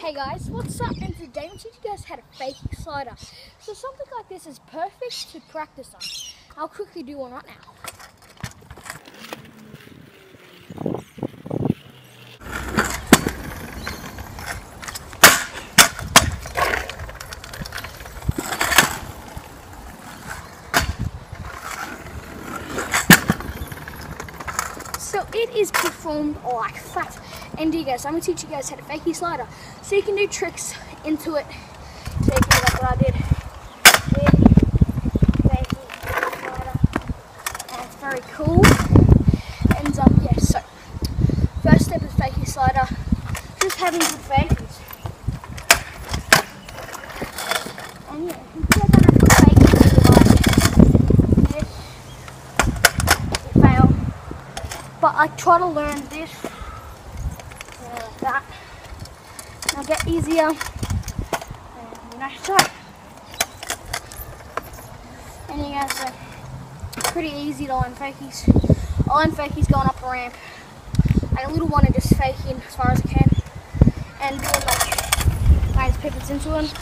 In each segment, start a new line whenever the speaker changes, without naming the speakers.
Hey guys, what's up? And today I'm teaching you guys how to fakie slider. So something like this is perfect to practice on. I'll quickly do one right now. So it is performed like that. And you guys, I'm gonna teach you guys how to fake your slider. So you can do tricks into it. So you can do like what I did. And it's very cool. And um, yeah, so first step is your slider. Just having good fakies. And yeah, if you get that good fakies, like this, you fail. But I try to learn this uh, that. It'll get easier. And you know, so. And you guys are pretty easy to learn fakies. I learn fakies going up a ramp. I a little one to just fake in as far as I can. And doing like nice pivots into them. So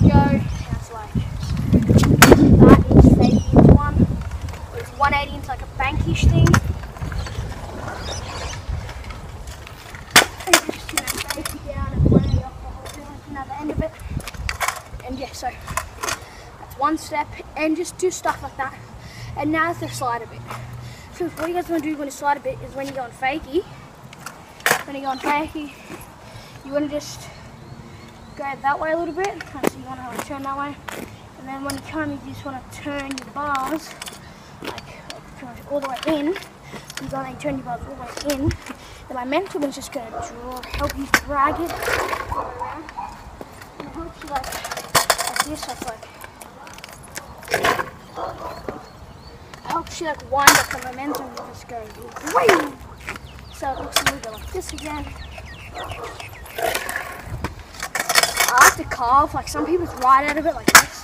you go, that's like that is fake into one. It's 180 into like a bankish thing. And you just, you know, fake it down and 180 off the whole another end of it. And yeah, so that's one step. And just do stuff like that. And now it's the slide a bit. So what you guys want to do when you slide a bit is when you go on fakie. When you go on fakie, you want to just go that way a little bit. So you want to turn that way. And then when you come, you just want to turn your bars like all the way in. You go and turn your bars all the way in. Then my mentor is just gonna draw, help you drag it you like, so it's like it helps you like wind up the momentum and just go! So it looks a little like this again. I like to carve, like some people ride out of it like this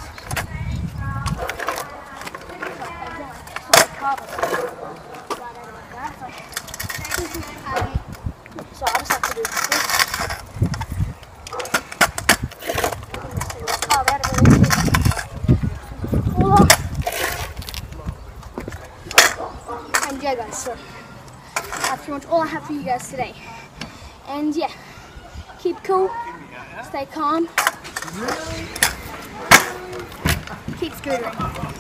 I just have to do this. Carve out of it a little bit. Voila. And yeah guys, so that's pretty much all I have for you guys today. And yeah, keep cool, stay calm, keep scootering.